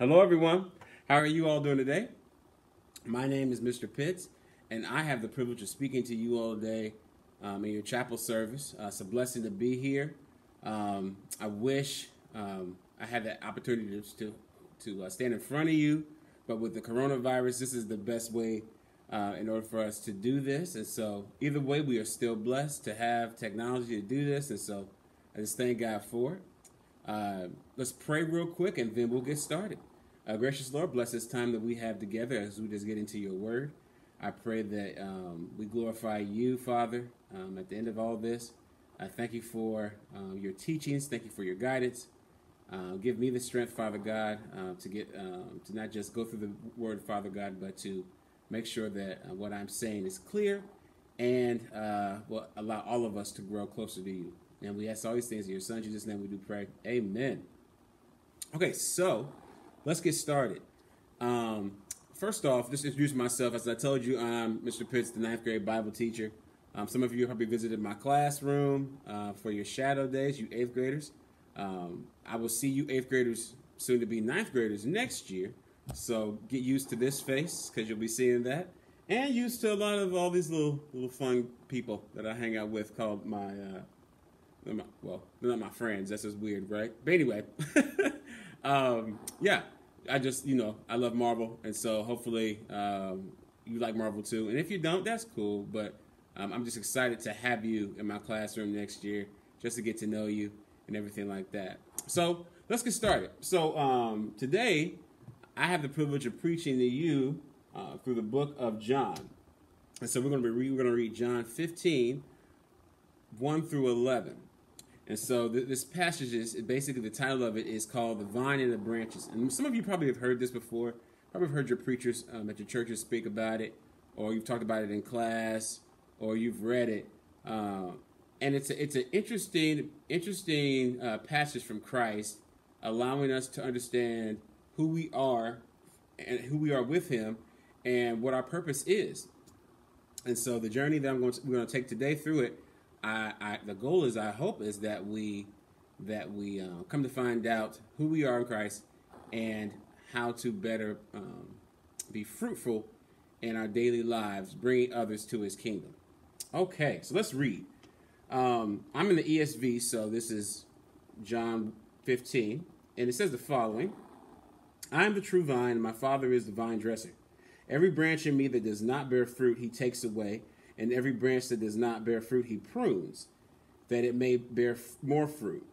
Hello, everyone. How are you all doing today? My name is Mr. Pitts, and I have the privilege of speaking to you all today um, in your chapel service. Uh, it's a blessing to be here. Um, I wish um, I had the opportunity to to, uh, stand in front of you, but with the coronavirus, this is the best way uh, in order for us to do this. And so, either way, we are still blessed to have technology to do this, and so I just thank God for it. Uh, let's pray real quick and then we'll get started. Uh, gracious Lord, bless this time that we have together as we just get into your word. I pray that um, we glorify you, Father, um, at the end of all this. I thank you for um, your teachings. Thank you for your guidance. Uh, give me the strength, Father God, uh, to get um, to not just go through the word, Father God, but to make sure that uh, what I'm saying is clear and uh, will allow all of us to grow closer to you. And we ask all these things in your Son, Jesus' name we do pray. Amen. Okay, so let's get started. Um, first off, just introduce myself. As I told you, I'm Mr. Pitts, the ninth grade Bible teacher. Um, some of you probably visited my classroom uh, for your shadow days, you eighth graders. Um, I will see you eighth graders, soon to be ninth graders next year. So get used to this face because you'll be seeing that, and used to a lot of all these little little fun people that I hang out with called my. Uh, my well, they're not my friends. That's just weird, right? But anyway, um, yeah, I just you know I love Marvel, and so hopefully um, you like Marvel too. And if you don't, that's cool. But um, I'm just excited to have you in my classroom next year, just to get to know you and everything like that. So let's get started. So um, today I have the privilege of preaching to you uh, through the book of John, and so we're going to be we're going to read John 15, 1 through 11. And so th- this passage is basically the title of it is called "The Vine and the Branches." And some of you probably have heard this before. Probably heard your preachers um, at your churches speak about it, or you've talked about it in class, or you've read it. Uh, and it's a, it's an interesting interesting uh, passage from Christ, allowing us to understand who we are and who we are with Him, and what our purpose is. And so the journey that I'm going to, we're going to take today through it I, I the goal is I hope is that we that we uh, come to find out who we are in Christ and how to better um, be fruitful in our daily lives, bringing others to His kingdom. Okay, so let's read. Um, I'm in the ESV, so this is John 15, and it says the following: I am the true vine, and my Father is the vine dresser. Every branch in me that does not bear fruit, He takes away and every branch that does not bear fruit he prunes, that it may bear more fruit.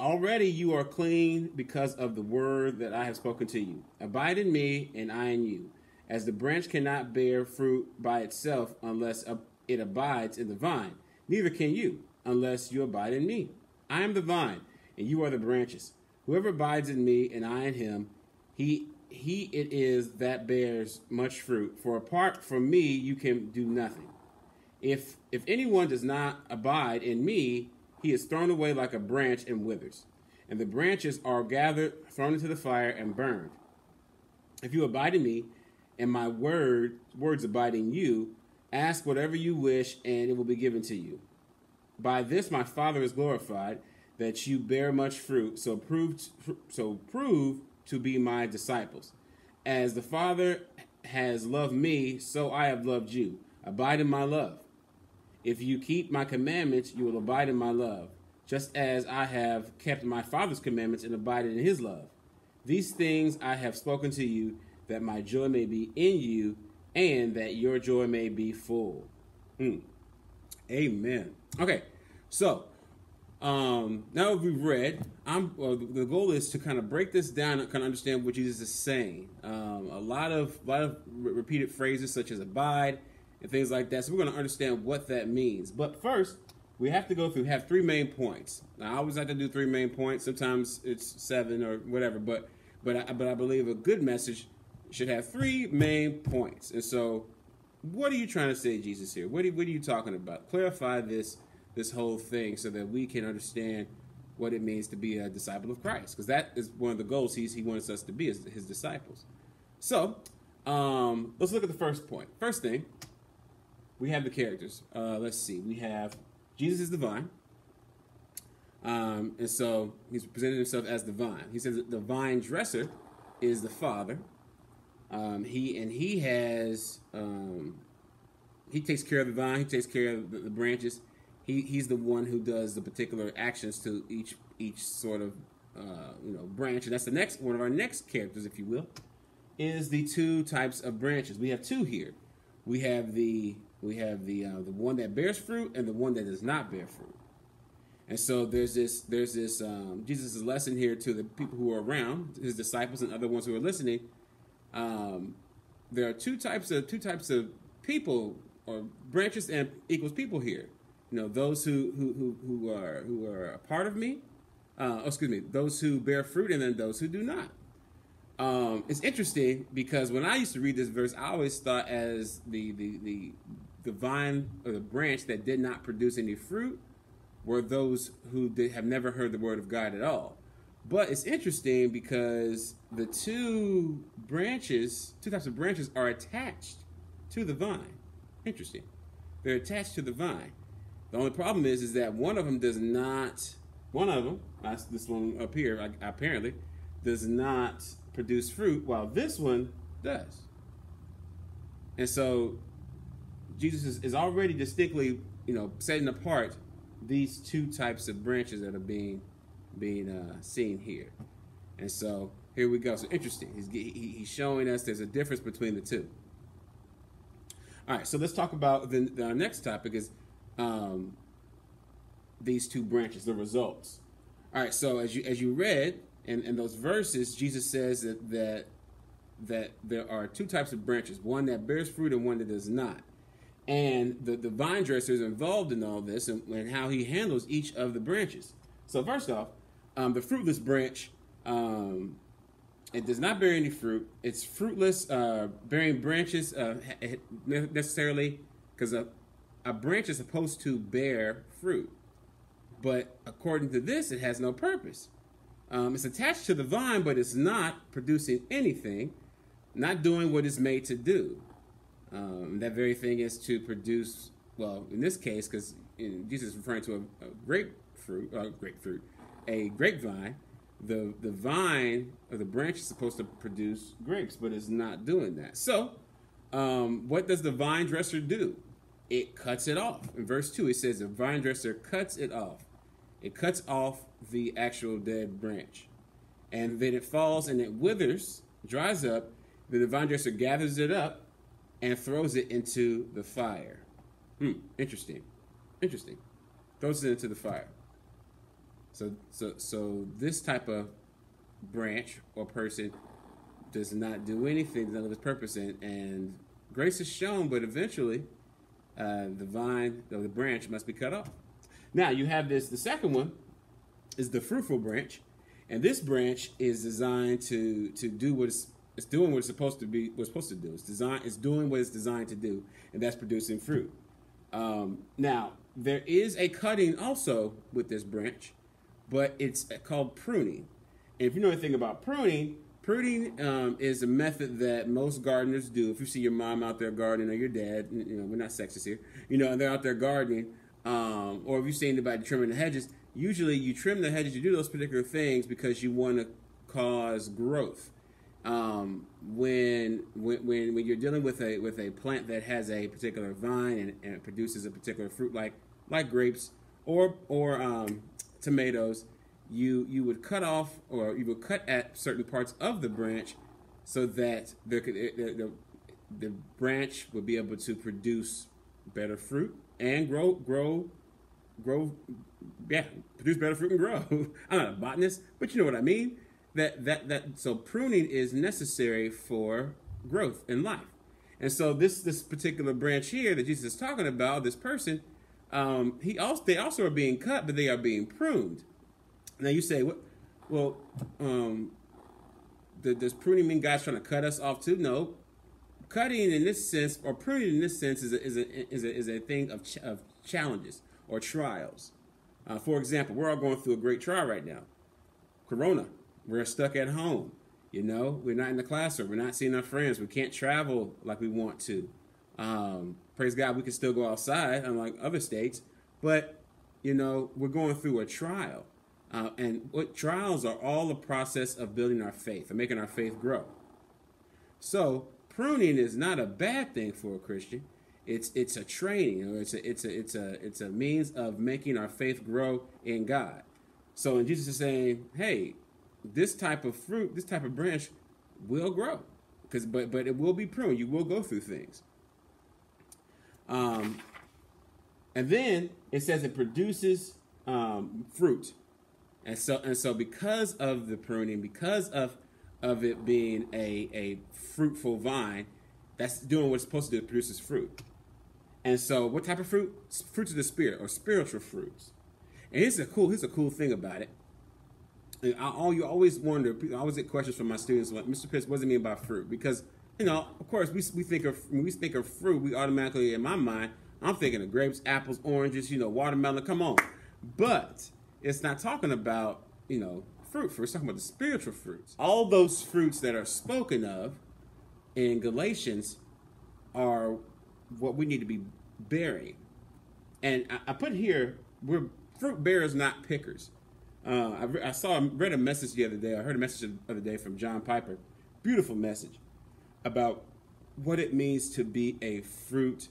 Already you are clean because of the word that I have spoken to you. Abide in me, and I in you. As the branch cannot bear fruit by itself unless it abides in the vine, neither can you unless you abide in me. I am the vine, and you are the branches. Whoever abides in me, and I in him, he he it is that bears much fruit. For apart from me, you can do nothing. If if anyone does not abide in me, he is thrown away like a branch and withers. And the branches are gathered, thrown into the fire, and burned. If you abide in me, and my word words abide in you, ask whatever you wish, and it will be given to you. By this my Father is glorified, that you bear much fruit, so prove so prove to be my disciples. As the Father has loved me, so I have loved you. Abide in my love. If you keep my commandments, you will abide in my love, just as I have kept my Father's commandments and abided in his love. These things I have spoken to you, that my joy may be in you, and that your joy may be full. Mm. Amen. Okay, so um, now we've read, I'm well, the goal is to kind of break this down and kind of understand what Jesus is saying. Um, a lot of lot of re- repeated phrases such as abide, and things like that. So we're going to understand what that means. But first, we have to go through have three main points. Now, I always like to do three main points. Sometimes it's seven or whatever, but but I, but I believe a good message should have three main points. And so, what are you trying to say, Jesus? Here, what are, what are you talking about? Clarify this this whole thing so that we can understand what it means to be a disciple of Christ, because that is one of the goals he's, he wants us to be as his disciples. So, um, let's look at the first point. First thing, we have the characters. Uh, let's see. We have Jesus is the vine. Um, and so he's presented himself as the vine. He says the vine dresser is the Father. Um, he and he has um, he takes care of the vine. He takes care of the, the, branches. He he's the one who does the particular actions to each each sort of uh, you know branch. And that's the next one of our next characters, if you will, is the two types of branches. We have two here. We have the we have the uh, the one that bears fruit and the one that does not bear fruit. And so there's this there's this um, Jesus' lesson here to the people who are around, his disciples and other ones who are listening. Um, there are two types of two types of people or branches and equals people here. You know, those who who who, who are who are a part of me. Uh, oh, excuse me, those who bear fruit and then those who do not. Um, it's interesting because when I used to read this verse, I always thought as the the the the vine or the branch that did not produce any fruit were those who did, have never heard the word of God at all. But it's interesting because the two branches, two types of branches, are attached to the vine. Interesting. They're attached to the vine. The only problem is, is that one of them does not. One of them, this one up here, apparently, does not produce fruit, while this one does. And so, Jesus is, is already distinctly, you know, setting apart these two types of branches that are being being uh, seen here. And so here we go. So interesting. He's he's showing us there's a difference between the two. All right. So let's talk about the, the next topic is um, these two branches, the results. All right. So as you as you read in, in those verses, Jesus says that that that there are two types of branches: one that bears fruit and one that does not and the, the vine dresser is involved in all this and, and, how he handles each of the branches. So first off, um, the fruitless branch, um, it does not bear any fruit. It's fruitless, uh, bearing branches uh, necessarily, because a, a branch is supposed to bear fruit. But according to this, it has no purpose. Um, it's attached to the vine, but it's not producing anything, not doing what it's made to do. Um, that very thing is to produce, well, in this case, because Jesus is referring to a, a grapefruit, uh, grapefruit, a grapevine. The the vine or the branch is supposed to produce grapes, but it's not doing that. So, um, what does the vine dresser do? It cuts it off. In verse two, it says the vine dresser cuts it off. It cuts off the actual dead branch, and then it falls and it withers, dries up. Then the vine dresser gathers it up and throws it into the fire. Hmm, interesting. Interesting. Throws it into the fire. So so so this type of branch or person does not do anything none of its purpose and, and grace is shown, but eventually uh, the vine or the branch must be cut off. Now you have this the second one is the fruitful branch, and this branch is designed to to do what it's it's doing what it's supposed to be. What's supposed to do. It's design. It's doing what it's designed to do, and that's producing fruit. Um, now there is a cutting also with this branch, but it's called pruning. And if you know anything about pruning, pruning um, is a method that most gardeners do. If you see your mom out there gardening or your dad, you know we're not sexist here, you know, and they're out there gardening, um, or if you see anybody trimming the hedges, usually you trim the hedges. You do those particular things because you want to cause growth um, when, when when you're dealing with a with a plant that has a particular vine and, and produces a particular fruit like like grapes or or um, tomatoes, you you would cut off or you would cut at certain parts of the branch so that the, the, the branch would be able to produce better fruit and grow grow grow yeah produce better fruit and grow. I'm not a botanist, but you know what I mean that that that so pruning is necessary for growth in life. And so this this particular branch here that Jesus is talking about, this person, um, he also they also are being cut, but they are being pruned. Now you say, what? Well, um, does pruning mean God's trying to cut us off too? No. Cutting in this sense, or pruning in this sense, is a, is a, is a, is a thing of, ch- of challenges or trials. Uh, for example, we're all going through a great trial right now. Corona. We're stuck at home. You know, we're not in the classroom. We're not seeing our friends. We can't travel like we want to. Um, praise God, we can still go outside, unlike other states. But you know, we're going through a trial. Uh, and what trials are all a process of building our faith, of making our faith grow. So pruning is not a bad thing for a Christian. It's it's a training, or it's a it's a it's a it's a means of making our faith grow in God. So when Jesus is saying, "Hey, this type of fruit, this type of branch, will grow," because but but it will be pruned. You will go through things. Um, and then it says it produces um, fruit, and so and so because of the pruning, because of of it being a a fruitful vine, that's doing what it's supposed to do. It produces fruit. And so, what type of fruit? Fruits of the spirit or spiritual fruits. And here's a cool. Here's a cool thing about it. I, all you always wonder. I always get questions from my students like, "Mr. Pitts, what does it mean by fruit?" Because you know, of course, we we think of we think of fruit, we automatically, in my mind, I'm thinking of grapes, apples, oranges, you know, watermelon. Come on, but it's not talking about you know fruit. It's talking about the spiritual fruits. All those fruits that are spoken of in Galatians are what we need to be bearing. And I, I put here, we're fruit bearers, not pickers. Uh, I, I, saw, read a message the other day. I heard a message the other day from John Piper. Beautiful message about what it means to be a fruit,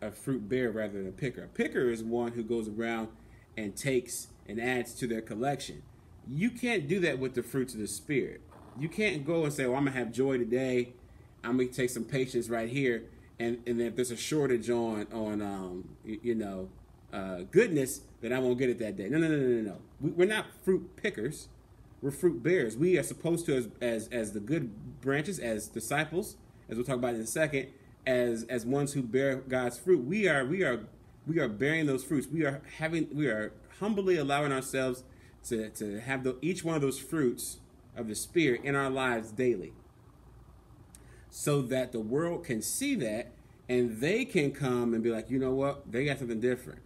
a fruit bearer rather than a picker. A picker is one who goes around and takes and adds to their collection. You can't do that with the fruits of the spirit. You can't go and say, "Well, I'm gonna have joy today. I'm gonna take some patience right here." and and if there's a shortage on on um, you, you know uh, goodness, then I won't get it that day. No, no, no, no, no, no. We, we're not fruit pickers. We're fruit bearers. We are supposed to, as, as as the good branches, as disciples, as we'll talk about in a second, as as ones who bear God's fruit. We are we are we are bearing those fruits. We are having we are humbly allowing ourselves to to have the, each one of those fruits of the Spirit in our lives daily so that the world can see that and they can come and be like, you know what, they got something different.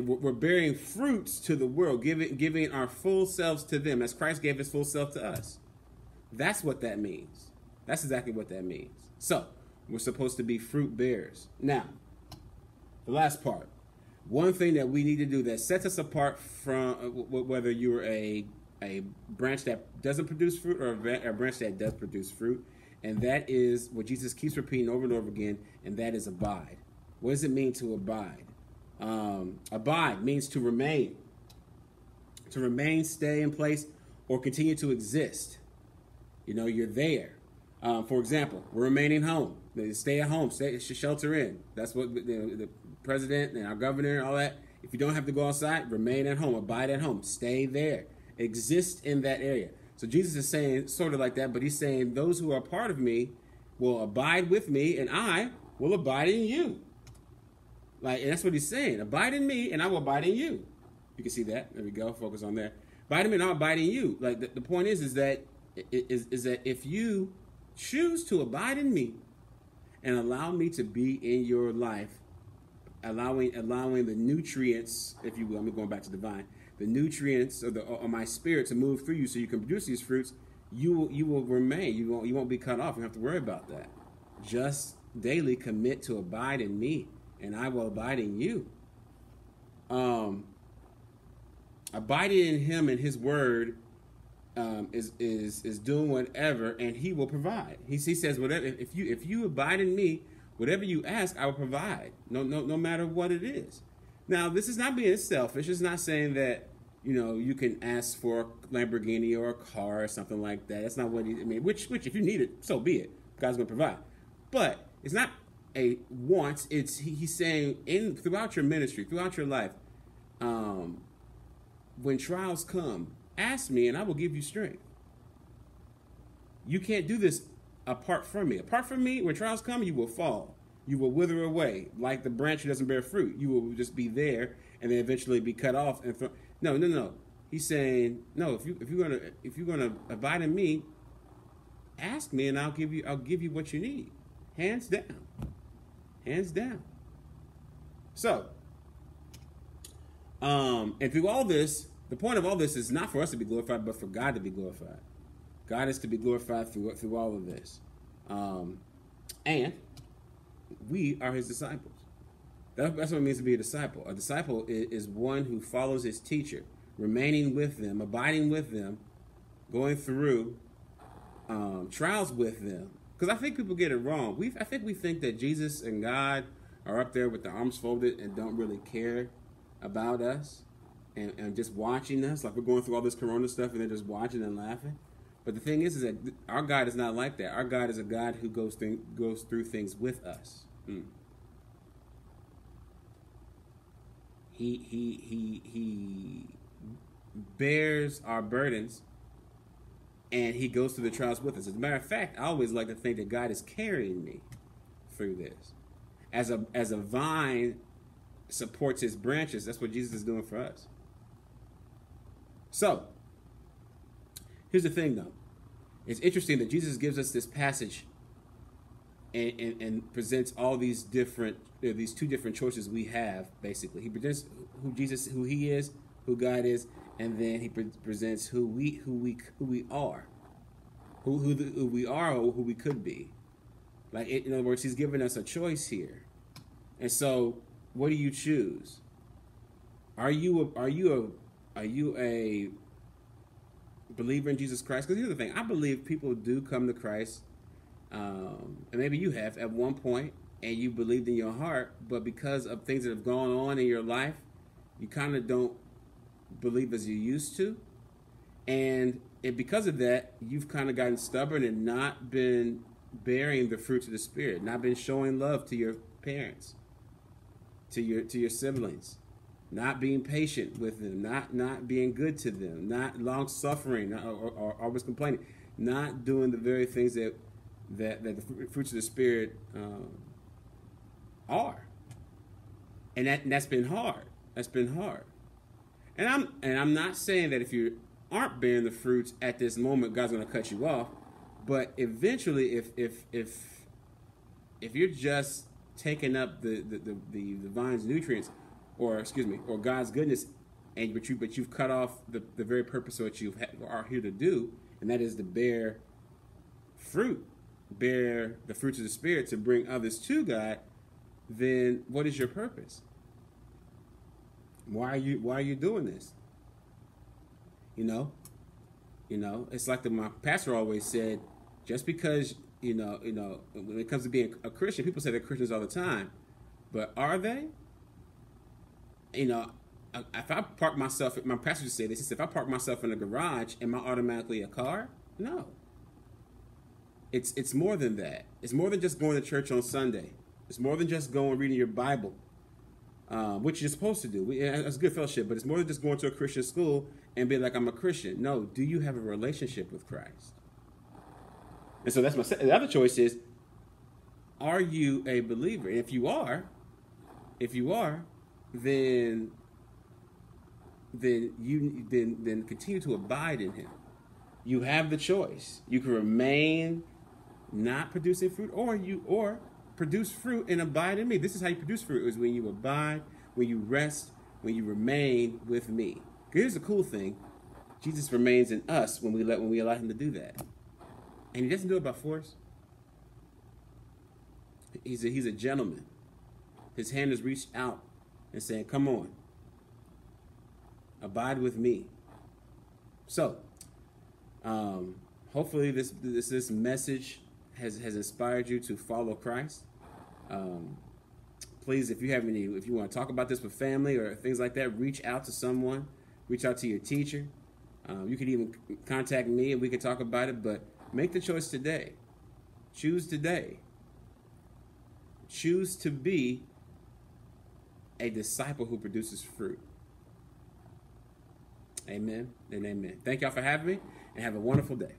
We're bearing fruits to the world, giving giving our full selves to them as Christ gave his full self to us. That's what that means. That's exactly what that means. So, we're supposed to be fruit bearers. Now, the last part. One thing that we need to do that sets us apart from uh, whether you're a a branch that doesn't produce fruit or a branch that does produce fruit and that is what Jesus keeps repeating over and over again, and that is abide. What does it mean to abide? Um, abide means to remain, to remain, stay in place, or continue to exist. You know, you're there. Um, for example, we're remaining home. Stay at home, stay shelter in. That's what the, the president and our governor and all that. If you don't have to go outside, remain at home, abide at home, stay there, exist in that area. So Jesus is saying sort of like that, but he's saying those who are part of me will abide with me, and I will abide in you. Like, and that's what he's saying. Abide in me, and I will abide in you. You can see that. There we go. Focus on there. Abide in me, and I'll abide in you. Like the, the point is, is that is, is that if you choose to abide in me and allow me to be in your life, allowing allowing the nutrients, if you will, I'm going back to divine, the nutrients of the of my spirit to move through you so you can produce these fruits, you will you will remain. You won't you won't be cut off. You don't have to worry about that. Just daily commit to abide in me, and I will abide in you. Um, abiding in Him and His Word um, is is is doing whatever, and He will provide. He, he says whatever. If you if you abide in me, whatever you ask, I will provide. No no no matter what it is. Now, this is not being selfish. It's not saying that you know you can ask for a Lamborghini or a car or something like that. That's not what he, I mean. Which, which, if you need it, so be it. God's to provide. But it's not a. It's he, he's saying in throughout your ministry, throughout your life, um, when trials come, ask me, and I will give you strength. You can't do this apart from me. Apart from me, when trials come, you will fall you will wither away like the branch who doesn't bear fruit. You will just be there and then eventually be cut off. And no, no, no. He's saying no. If you if you're gonna if you're gonna abide in me, ask me and I'll give you I'll give you what you need, hands down, hands down. So, um, and through all this, the point of all this is not for us to be glorified, but for God to be glorified. God is to be glorified through through all of this, um, and we are his disciples. that's what it means to be a disciple. A disciple is, one who follows his teacher, remaining with them, abiding with them, going through um, trials with them. Because I think people get it wrong. We I think we think that Jesus and God are up there with their arms folded and don't really care about us and, and just watching us. Like we're going through all this corona stuff and they're just watching and laughing. But the thing is, is that our God is not like that. Our God is a God who goes through, goes through things with us. Mm. He he he he bears our burdens and he goes through the trials with us. As a matter of fact, I always like to think that God is carrying me through this. As a as a vine supports its branches, that's what Jesus is doing for us. So, here's the thing though. It's interesting that Jesus gives us this passage and, and, and presents all these different know, these two different choices we have basically. He presents who Jesus who he is, who God is, and then he pre- presents who we who we who we are, who who, the, who we are or who we could be. Like in other words, he's giving us a choice here, and so what do you choose? Are you a, are you a are you a believer in Jesus Christ? Because here's the thing: I believe people do come to Christ, um, and maybe you have at one point, and you believed in your heart, but because of things that have gone on in your life, you kind of don't believe as you used to. And, and because of that, you've kind of gotten stubborn and not been bearing the fruits of the Spirit, not been showing love to your parents, to your to your siblings, not being patient with them, not not being good to them, not long suffering or, or, or always complaining, not doing the very things that that, that the fruits of the Spirit um, are. And that and that's been hard. That's been hard. And I'm and I'm not saying that if you aren't bearing the fruits at this moment, God's going to cut you off. But eventually, if if if if you're just taking up the the, the, the, the vine's nutrients, or excuse me, or God's goodness, and but you but you've cut off the, the very purpose of what you are here to do, and that is to bear fruit, bear the fruits of the spirit to bring others to God. Then what is your purpose? Why are you why are you doing this? You know? You know, it's like the, my pastor always said, just because, you know, you know, when it comes to being a Christian, people say they're Christians all the time. But are they? You know, if I park myself, my pastor just said this. He said, if I park myself in a garage, am I automatically a car? No. It's it's more than that. It's more than just going to church on Sunday. It's more than just going reading your Bible uh, which you're supposed to do. We, it's good fellowship, but it's more than just going to a Christian school and be like, I'm a Christian. No, do you have a relationship with Christ? And so that's my the other choice is, are you a believer? And if you are, if you are, then then you then then continue to abide in Him. You have the choice. You can remain not producing fruit, or you or produce fruit and abide in me. This is how you produce fruit is when you abide, when you rest, when you remain with me. Here's the cool thing. Jesus remains in us when we let when we allow him to do that. And he doesn't do it by force. He's a, he's a gentleman. His hand is reached out and saying, Come on. Abide with me. So, um, hopefully this, this this message has, has inspired you to follow Christ. Um, please, if you have any, if you want to talk about this with family or things like that, reach out to someone. Reach out to your teacher. Um, you can even contact me and we can talk about it. But make the choice today. Choose today. Choose to be a disciple who produces fruit. Amen and amen. Thank y'all for having me and have a wonderful day.